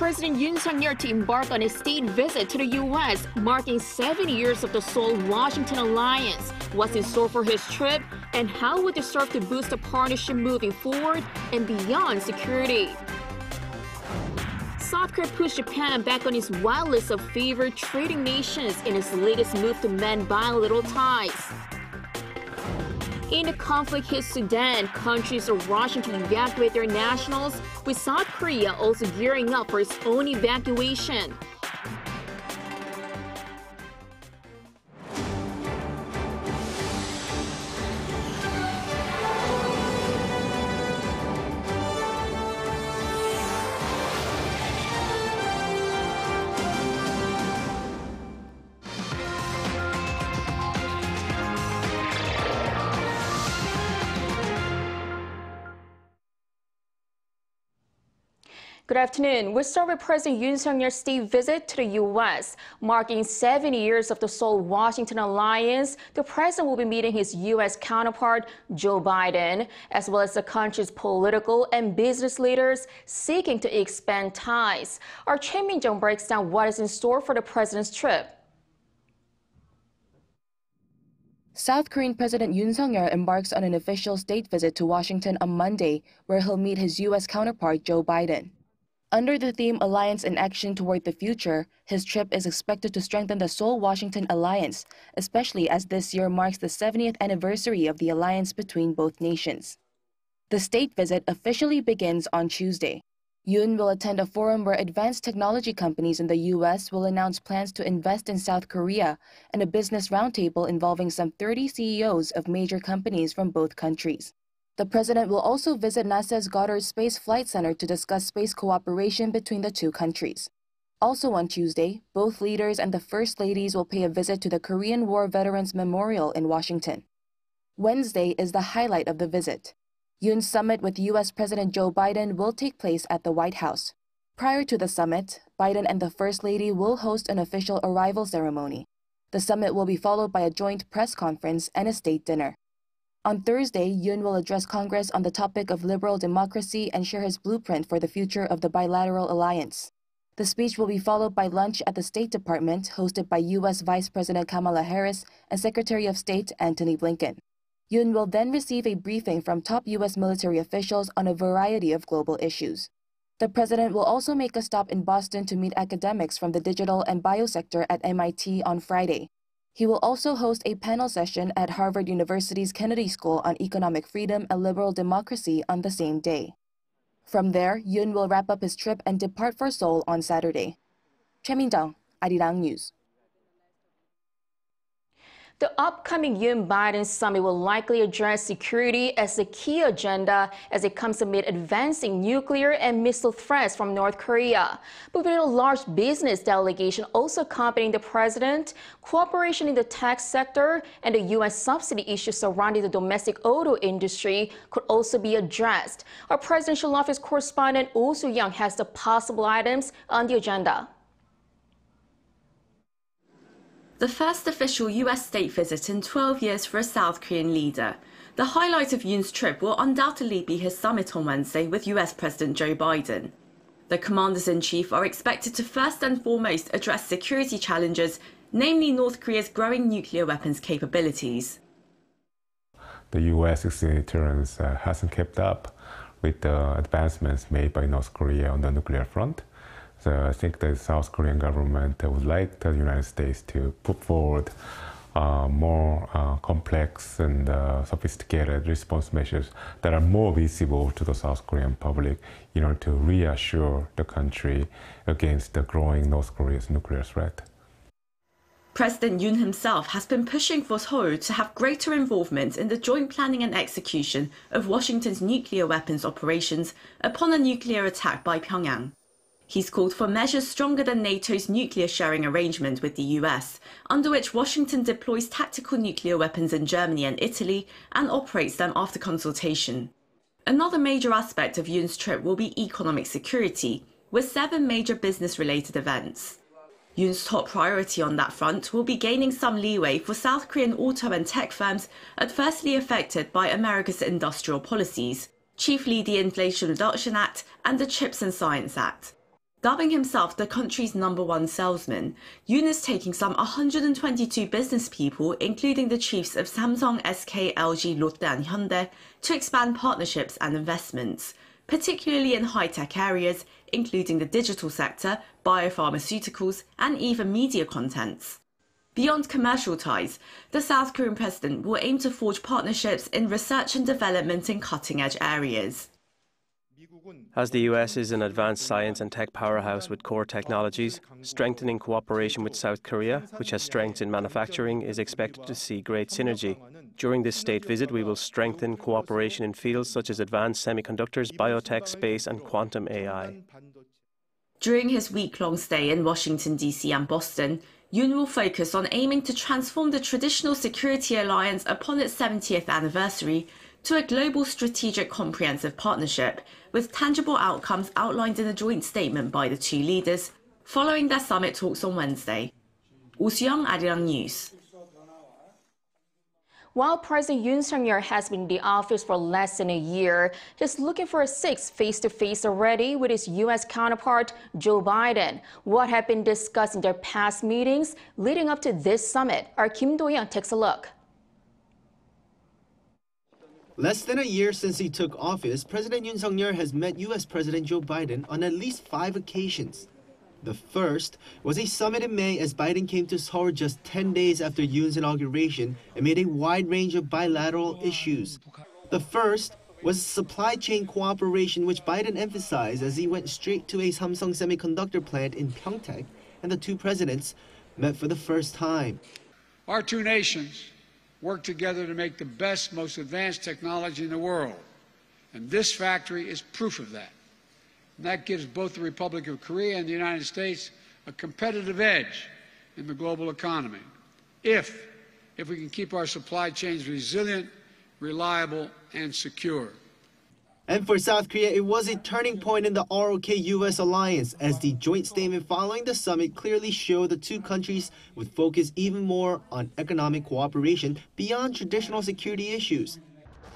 President Yoon Suk-yeol to embark on a state visit to the U.S., marking seven years of the Seoul-Washington alliance. What's in store for his trip, and how would it serve to boost the partnership moving forward and beyond security? South Korea pushed Japan back on its whitelist of favored trading nations in its latest move to mend bilateral ties. In the conflict hit Sudan, countries are rushing to evacuate their nationals, with South Korea also gearing up for its own evacuation. Good afternoon. We start with President Yoon Suk-yeol's state visit to the U.S. Marking seven years of the Seoul-Washington alliance, the president will be meeting his U.S. counterpart, Joe Biden, as well as the country's political and business leaders seeking to expand ties. Our Choi Min-jung breaks down what is in store for the president's trip. South Korean President Yoon Suk-yeol embarks on an official state visit to Washington on Monday, where he'll meet his U.S. counterpart, Joe Biden. Under the theme Alliance in Action Toward the Future, his trip is expected to strengthen the Seoul Washington alliance, especially as this year marks the 70th anniversary of the alliance between both nations. The state visit officially begins on Tuesday. Yoon will attend a forum where advanced technology companies in the U.S. will announce plans to invest in South Korea and a business roundtable involving some 30 CEOs of major companies from both countries. The president will also visit NASA's Goddard Space Flight Center to discuss space cooperation between the two countries. Also on Tuesday, both leaders and the First Ladies will pay a visit to the Korean War Veterans Memorial in Washington. Wednesday is the highlight of the visit. Yoon's summit with U.S. President Joe Biden will take place at the White House. Prior to the summit, Biden and the First Lady will host an official arrival ceremony. The summit will be followed by a joint press conference and a state dinner. On Thursday, Yoon will address Congress on the topic of liberal democracy and share his blueprint for the future of the bilateral alliance. The speech will be followed by lunch at the State Department, hosted by U.S. Vice President Kamala Harris and Secretary of State Antony Blinken. Yoon will then receive a briefing from top U.S. military officials on a variety of global issues. The president will also make a stop in Boston to meet academics from the digital and biosector at MIT on Friday. He will also host a panel session at Harvard University's Kennedy School on Economic Freedom and Liberal Democracy on the same day. From there, Yoon will wrap up his trip and depart for Seoul on Saturday. Choi Min-jung, Arirang News. The upcoming Yoon Biden summit will likely address security as a key agenda as it comes amid advancing nuclear and missile threats from North Korea. But with a large business delegation also accompanying the president, cooperation in the tech sector and the U.S. subsidy issues surrounding the domestic auto industry could also be addressed. Our presidential office correspondent Oh Soo-young has the possible items on the agenda. The first official US state visit in 12 years for a South Korean leader. The highlight of Yoon's trip will undoubtedly be his summit on Wednesday with US President Joe Biden. The commanders in chief are expected to first and foremost address security challenges, namely North Korea's growing nuclear weapons capabilities. The US deterrence uh, hasn't kept up with the advancements made by North Korea on the nuclear front. So I think the South Korean government would like the United States to put forward uh, more uh, complex and uh, sophisticated response measures that are more visible to the South Korean public in order to reassure the country against the growing North Korea's nuclear threat. President Yoon himself has been pushing for Seoul to have greater involvement in the joint planning and execution of Washington's nuclear weapons operations upon a nuclear attack by Pyongyang. He's called for measures stronger than NATO's nuclear sharing arrangement with the US, under which Washington deploys tactical nuclear weapons in Germany and Italy and operates them after consultation. Another major aspect of Yoon's trip will be economic security, with seven major business related events. Yoon's top priority on that front will be gaining some leeway for South Korean auto and tech firms adversely affected by America's industrial policies, chiefly the Inflation Reduction Act and the CHIPS and Science Act. Dubbing himself the country's number one salesman, Yoon is taking some 122 business people, including the chiefs of Samsung, SK, LG, Lotte, and Hyundai, to expand partnerships and investments, particularly in high tech areas, including the digital sector, biopharmaceuticals, and even media contents. Beyond commercial ties, the South Korean president will aim to forge partnerships in research and development in cutting edge areas. As the US is an advanced science and tech powerhouse with core technologies, strengthening cooperation with South Korea, which has strengths in manufacturing, is expected to see great synergy. During this state visit, we will strengthen cooperation in fields such as advanced semiconductors, biotech, space, and quantum AI. During his week long stay in Washington, D.C. and Boston, Yoon will focus on aiming to transform the traditional security alliance upon its 70th anniversary to a global strategic comprehensive partnership with tangible outcomes outlined in a joint statement by the two leaders following their summit talks on Wednesday. Oh Soo-young, Arirang News. While President Yoon Suk-yeol has been in the office for less than a year, he's looking for a sixth face-to-face already with his U.S. counterpart, Joe Biden. What have been discussed in their past meetings leading up to this summit? Our Kim Do-young takes a look. Less than a year since he took office, President Yoon Suk-yeol has met U.S. President Joe Biden on at least five occasions. The first was a summit in May as Biden came to Seoul just 10 days after Yoon's inauguration amid a wide range of bilateral issues. The first was supply chain cooperation, which Biden emphasized as he went straight to a Samsung semiconductor plant in Pyeongtaek, and the two presidents met for the first time. Our two nations work together to make the best, most advanced technology in the world. And this factory is proof of that. And that gives both the Republic of Korea and the United States a competitive edge in the global economy. If, if we can keep our supply chains resilient, reliable, and secure. And for South Korea, it was a turning point in the ROK US alliance as the joint statement following the summit clearly showed the two countries would focus even more on economic cooperation beyond traditional security issues.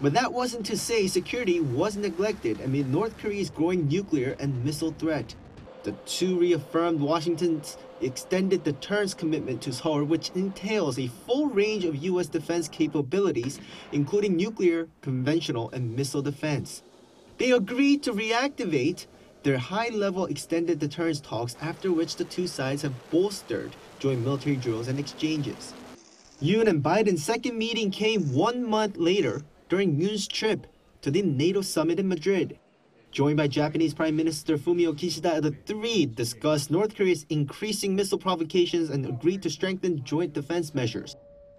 But that wasn't to say security was neglected amid North Korea's growing nuclear and missile threat. The two reaffirmed Washington's extended deterrence commitment to Seoul, which entails a full range of U.S. defense capabilities, including nuclear, conventional, and missile defense. They agreed to reactivate their high-level extended deterrence talks after which the two sides have bolstered joint military drills and exchanges. Yoon and Biden's second meeting came one month later during Yoon's trip to the NATO summit in Madrid. Joined by Japanese Prime Minister Fumio Kishida, the three discussed North Korea's increasing missile provocations and agreed to strengthen joint defense measures.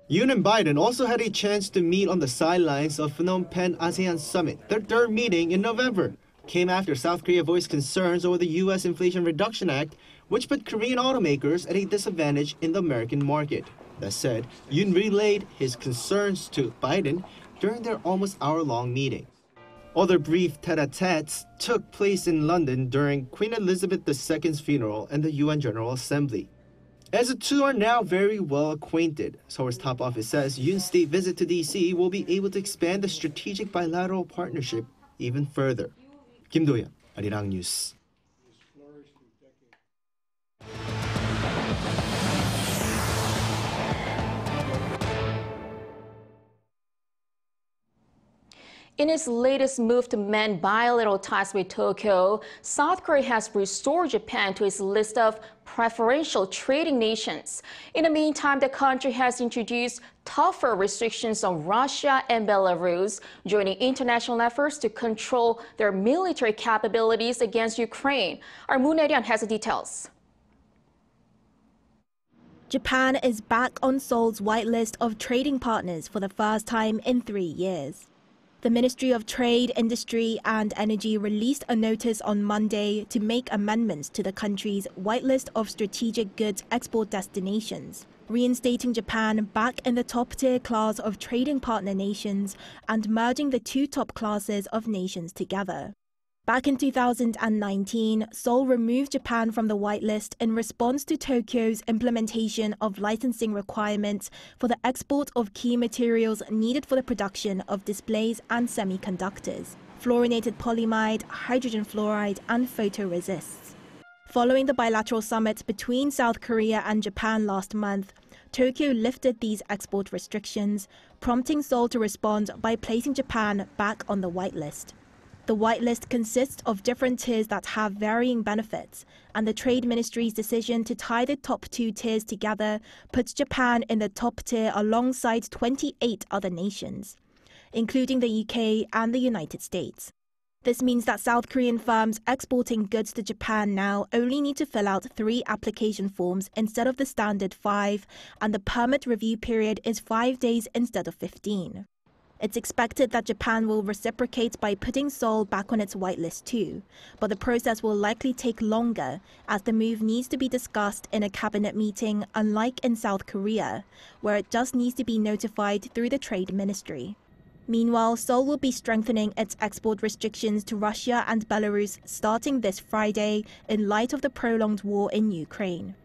Yoon and Biden also had a chance to meet on the sidelines of Phnom Penh ASEAN Summit. Their third meeting in November came after South Korea voiced concerns over the U.S. Inflation Reduction Act, which put Korean automakers at a disadvantage in the American market. That said, Yoon relayed his concerns to Biden during their almost hour-long meeting. Other brief tete-a-tetes took place in London during Queen Elizabeth II's funeral and the UN General Assembly. As the two are now very well acquainted, Seoul's top office says Yoon's state visit to DC will be able to expand the strategic bilateral partnership even further. Kim Do-young, Arirang News. In its latest move to mend bilateral ties with Tokyo, South Korea has restored Japan to its list of preferential trading nations. In the meantime, the country has introduced tougher restrictions on Russia and Belarus, joining international efforts to control their military capabilities against Ukraine. Our Moon has the details. Japan is back on Seoul's whitelist of trading partners for the first time in three years. The Ministry of Trade, Industry and Energy released a notice on Monday to make amendments to the country's whitelist of strategic goods export destinations, reinstating Japan back in the top tier class of trading partner nations and merging the two top classes of nations together. Back in 2019, Seoul removed Japan from the whitelist in response to Tokyo's implementation of licensing requirements for the export of key materials needed for the production of displays and semiconductors, fluorinated polyimide, hydrogen fluoride, and photoresists. Following the bilateral summit between South Korea and Japan last month, Tokyo lifted these export restrictions, prompting Seoul to respond by placing Japan back on the whitelist. The whitelist consists of different tiers that have varying benefits, and the Trade Ministry's decision to tie the top two tiers together puts Japan in the top tier alongside 28 other nations, including the UK and the United States. This means that South Korean firms exporting goods to Japan now only need to fill out three application forms instead of the standard five, and the permit review period is five days instead of 15. It's expected that Japan will reciprocate by putting Seoul back on its whitelist too, but the process will likely take longer as the move needs to be discussed in a cabinet meeting, unlike in South Korea, where it just needs to be notified through the Trade Ministry. Meanwhile, Seoul will be strengthening its export restrictions to Russia and Belarus starting this Friday in light of the prolonged war in Ukraine.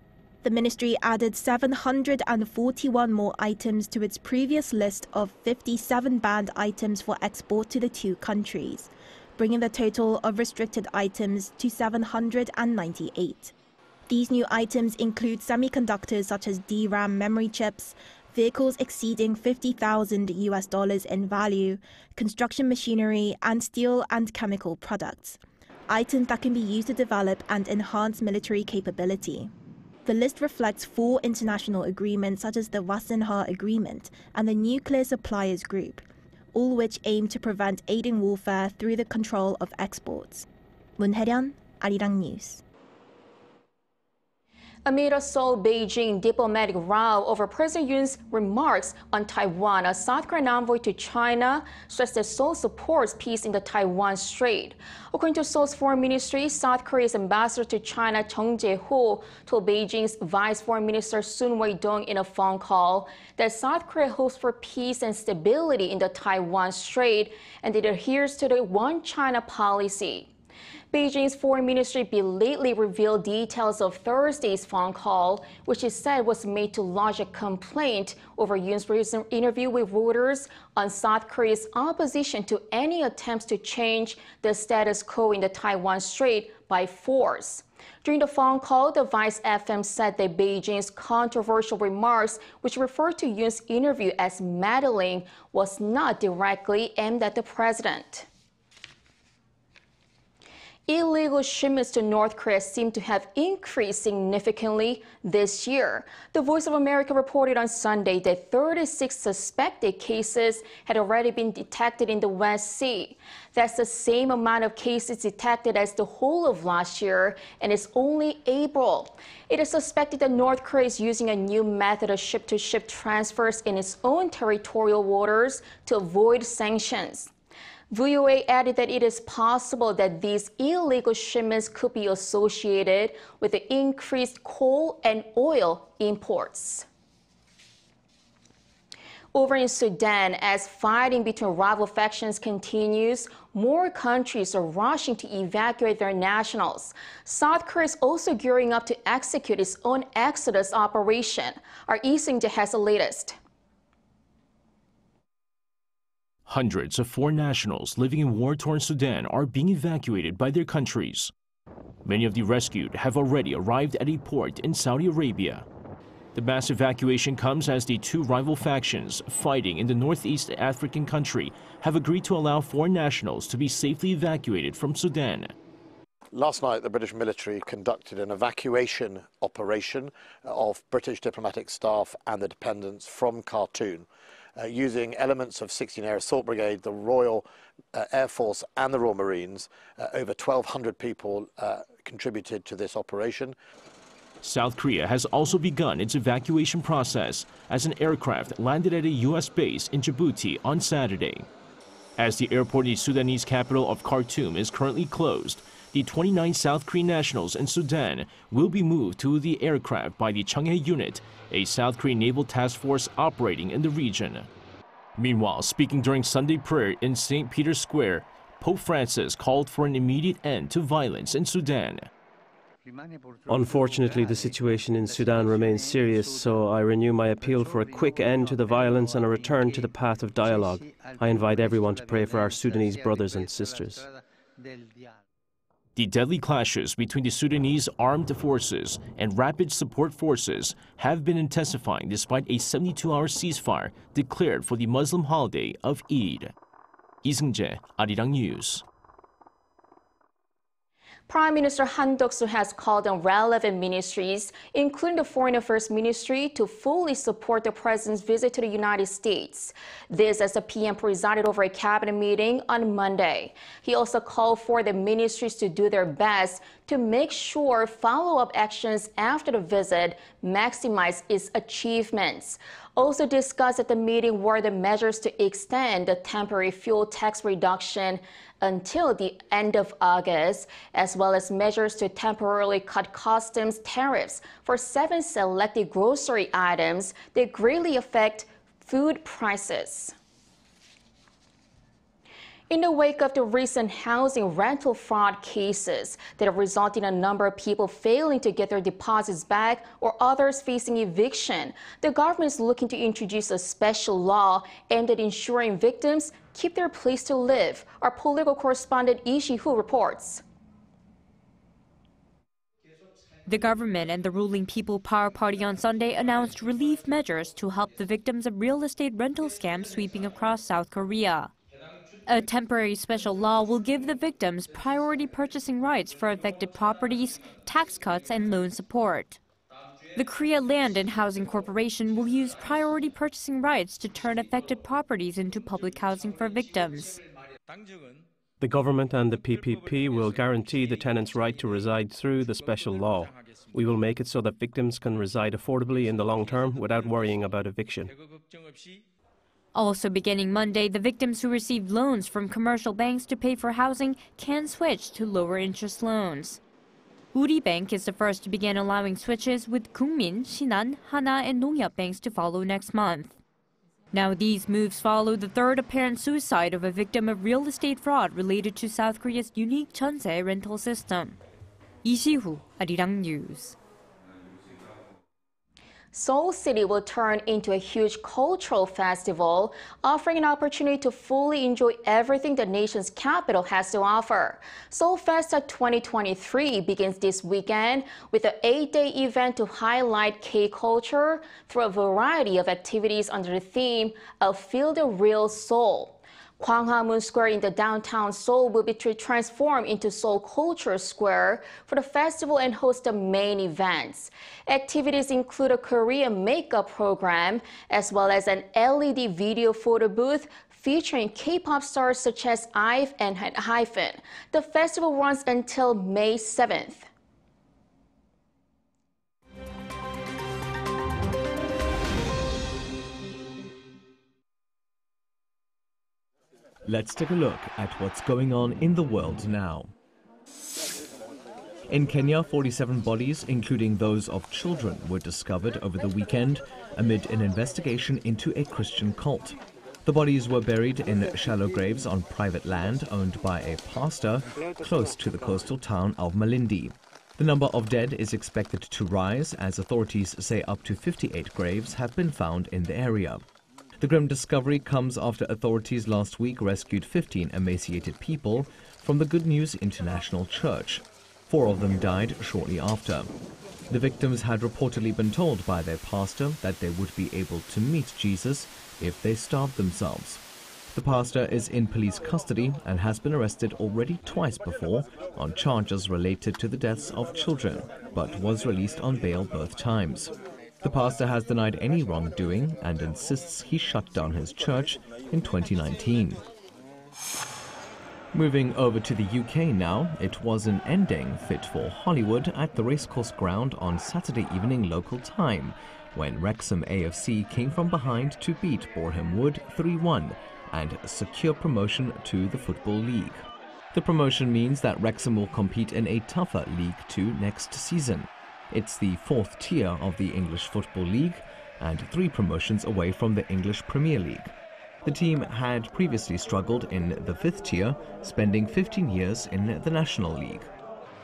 The ministry added 741 more items to its previous list of 57 banned items for export to the two countries, bringing the total of restricted items to 798. These new items include semiconductors such as DRAM memory chips, vehicles exceeding 50,000 US dollars in value, construction machinery, and steel and chemical products. Items that can be used to develop and enhance military capability. The list reflects four international agreements such as the Wassenaar Agreement and the Nuclear Suppliers Group, all which aim to prevent aiding warfare through the control of exports. Moon Hae-ryun, Arirang News. Amid a Seoul-Beijing diplomatic row over President Yoon's remarks on Taiwan, a South Korean envoy to China stressed that Seoul supports peace in the Taiwan Strait. According to Seoul's foreign ministry, South Korea's ambassador to China, Chung Jae-ho, told Beijing's Vice Foreign Minister Sun Weidong in a phone call that South Korea hopes for peace and stability in the Taiwan Strait and it adheres to the One China policy. Beijing's foreign ministry belatedly revealed details of Thursday's phone call, which it said was made to lodge a complaint over Yoon's recent interview with Reuters on South Korea's opposition to any attempts to change the status quo in the Taiwan Strait by force. During the phone call, the Vice FM said that Beijing's controversial remarks, which referred to Yoon's interview as meddling, was not directly aimed at the president. Illegal shipments to North Korea seem to have increased significantly this year. The Voice of America reported on Sunday that 36 suspected cases had already been detected in the West Sea. That's the same amount of cases detected as the whole of last year, and it's only April. It is suspected that North Korea is using a new method of ship to ship transfers in its own territorial waters to avoid sanctions. VOA added that it is possible that these illegal shipments could be associated with the increased coal and oil imports. Over in Sudan, as fighting between rival factions continues, more countries are rushing to evacuate their nationals. South Korea is also gearing up to execute its own exodus operation. Our Ising has the latest. Hundreds of foreign nationals living in war-torn Sudan are being evacuated by their countries. Many of the rescued have already arrived at a port in Saudi Arabia. The mass evacuation comes as the two rival factions fighting in the northeast African country have agreed to allow foreign nationals to be safely evacuated from Sudan. Last night, the British military conducted an evacuation operation of British diplomatic staff and the dependents from Khartoum uh, using elements of 16 Air Assault Brigade, the Royal uh, Air Force and the Royal Marines. Uh, over 1,200 people uh, contributed to this operation. South Korea has also begun its evacuation process as an aircraft landed at a U.S. base in Djibouti on Saturday. As the airport in the Sudanese capital of Khartoum is currently closed, the 29 South Korean nationals in Sudan will be moved to the aircraft by the Cheonghae Unit, a South Korean naval task force operating in the region. Meanwhile, speaking during Sunday prayer in St. Peter's Square, Pope Francis called for an immediate end to violence in Sudan. Unfortunately, the situation in Sudan remains serious, so I renew my appeal for a quick end to the violence and a return to the path of dialogue. I invite everyone to pray for our Sudanese brothers and sisters. The deadly clashes between the Sudanese armed forces and rapid support forces have been intensifying despite a 72-hour ceasefire declared for the Muslim holiday of Eid. Lee Seung-jae, Arirang News. Prime Minister Han Duck-soo has called on relevant ministries, including the Foreign Affairs Ministry, to fully support the president's visit to the United States. This as the PM presided over a cabinet meeting on Monday. He also called for the ministries to do their best to make sure follow-up actions after the visit maximize its achievements. Also discussed at the meeting were the measures to extend the temporary fuel tax reduction until the end of August, as well as measures to temporarily cut customs tariffs for seven selected grocery items that greatly affect food prices. In the wake of the recent housing rental fraud cases that have resulted in a number of people failing to get their deposits back or others facing eviction, the government is looking to introduce a special law aimed at ensuring victims keep their place to live. Our political correspondent Lee Shi-hu reports. The government and the ruling People Power Party on Sunday announced relief measures to help the victims of real estate rental scams sweeping across South Korea. A temporary special law will give the victims priority purchasing rights for affected properties, tax cuts, and loan support. The Korea Land and Housing Corporation will use priority purchasing rights to turn affected properties into public housing for victims. The government and the PPP will guarantee the tenants' right to reside through the special law. We will make it so that victims can reside affordably in the long term without worrying about eviction. Also beginning Monday, the victims who received loans from commercial banks to pay for housing can switch to lower interest loans. Woori Bank is the first to begin allowing switches with Kookmin, Shinhan, Hana, and NongHyup banks to follow next month. Now these moves follow the third apparent suicide of a victim of real estate fraud related to South Korea's unique Jeonse rental system. Lee Si-hu, Arirang News. Seoul City will turn into a huge cultural festival, offering an opportunity to fully enjoy everything the nation's capital has to offer. Seoul Festa 2023 begins this weekend with an eight-day event to highlight K-culture through a variety of activities under the theme of Feel the Real Seoul. Gwanghwamun Square in the downtown Seoul will be transformed into Seoul Culture Square for the festival and host the main events. Activities include a Korean makeup program as well as an LED video photo booth featuring K-pop stars such as IVE and Hyphen. The festival runs until May 7th. Let's take a look at what's going on in the world now. In Kenya, 47 bodies, including those of children, were discovered over the weekend amid an investigation into a Christian cult. The bodies were buried in shallow graves on private land owned by a pastor close to the coastal town of Malindi. The number of dead is expected to rise as authorities say up to 58 graves have been found in the area. The grim discovery comes after authorities last week rescued 15 emaciated people from the Good News International Church. Four of them died shortly after. The victims had reportedly been told by their pastor that they would be able to meet Jesus if they starved themselves. The pastor is in police custody and has been arrested already twice before on charges related to the deaths of children, but was released on bail both times. The pastor has denied any wrongdoing and insists he shut down his church in 2019. Moving over to the UK now, it was an ending fit for Hollywood at the racecourse ground on Saturday evening local time when Wrexham AFC came from behind to beat Boreham Wood 3 1 and secure promotion to the Football League. The promotion means that Wrexham will compete in a tougher League Two next season. It's the fourth tier of the English Football League and three promotions away from the English Premier League. The team had previously struggled in the fifth tier, spending 15 years in the National League.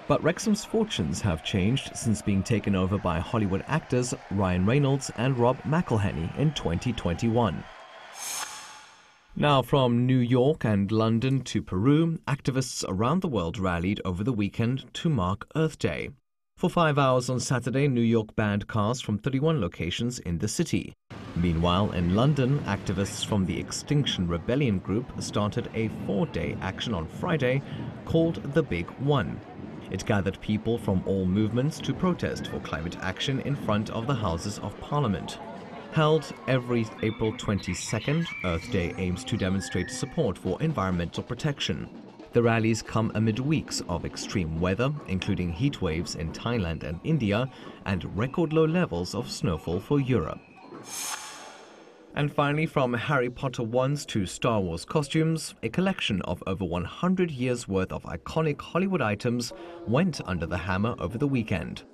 But Wrexham's fortunes have changed since being taken over by Hollywood actors Ryan Reynolds and Rob McElhenney in 2021. Now, from New York and London to Peru, activists around the world rallied over the weekend to mark Earth Day. For five hours on Saturday, New York banned cars from 31 locations in the city. Meanwhile, in London, activists from the Extinction Rebellion group started a four day action on Friday called The Big One. It gathered people from all movements to protest for climate action in front of the Houses of Parliament. Held every April 22nd, Earth Day aims to demonstrate support for environmental protection. The rallies come amid weeks of extreme weather, including heat waves in Thailand and India, and record low levels of snowfall for Europe. And finally, from Harry Potter ones to Star Wars costumes, a collection of over 100 years' worth of iconic Hollywood items went under the hammer over the weekend.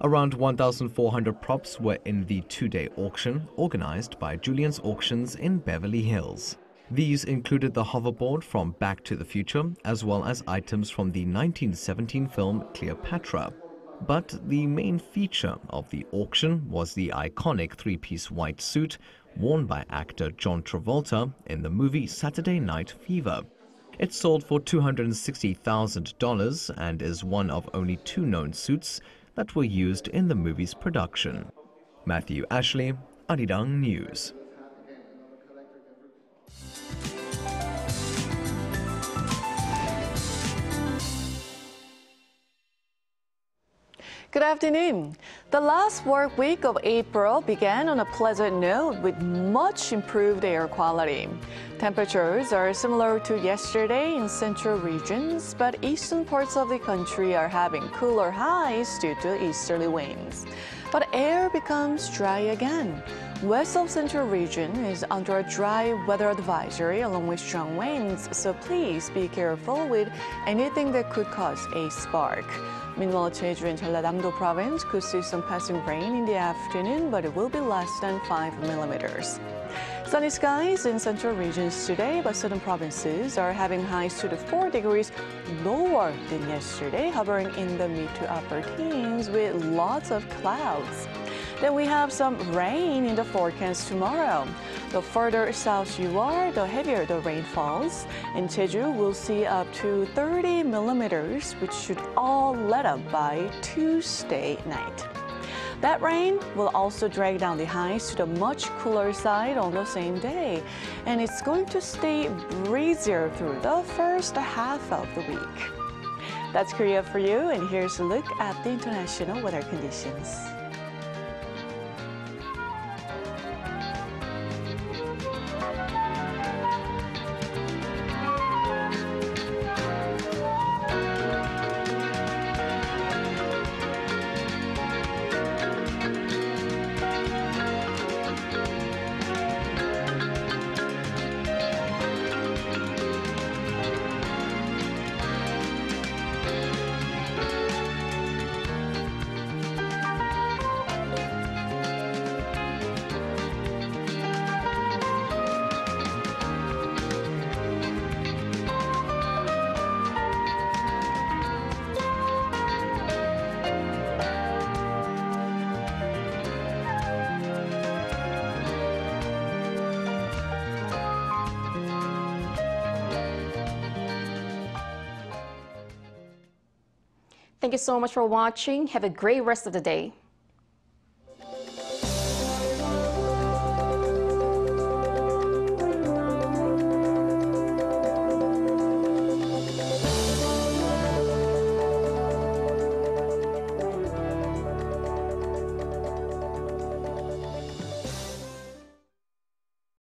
Around 1,400 props were in the two day auction organized by Julien's Auctions in Beverly Hills. These included the hoverboard from Back to the Future, as well as items from the 1917 film Cleopatra. But the main feature of the auction was the iconic three piece white suit worn by actor John Travolta in the movie Saturday Night Fever. It sold for $260,000 and is one of only two known suits that were used in the movie's production. Matthew Ashley, Arirang News. Good afternoon. The last work week of April began on a pleasant note with much improved air quality. Temperatures are similar to yesterday in central regions, but eastern parts of the country are having cooler highs due to easterly winds. But air becomes dry again. West of central region is under a dry weather advisory along with strong winds, so please be careful with anything that could cause a spark. Meanwhile, Jeju and Jeollanam-do province could see some passing rain in the afternoon, but it will be less than 5 millimeters. Sunny skies in central regions today, but southern provinces are having highs 2 to 4 degrees lower than yesterday, hovering in the mid to upper teens with lots of clouds. Then we have some rain in the forecast tomorrow. The further south you are, the heavier the rain falls. In Jeju, we'll see up to 30 millimeters, which should all let up by Tuesday night. That rain will also drag down the highs to the much cooler side on the same day, and it's going to stay breezier through the first half of the week. That's Korea for you, and here's a look at the international weather conditions. Thank you so much for watching. Have a great rest of the day.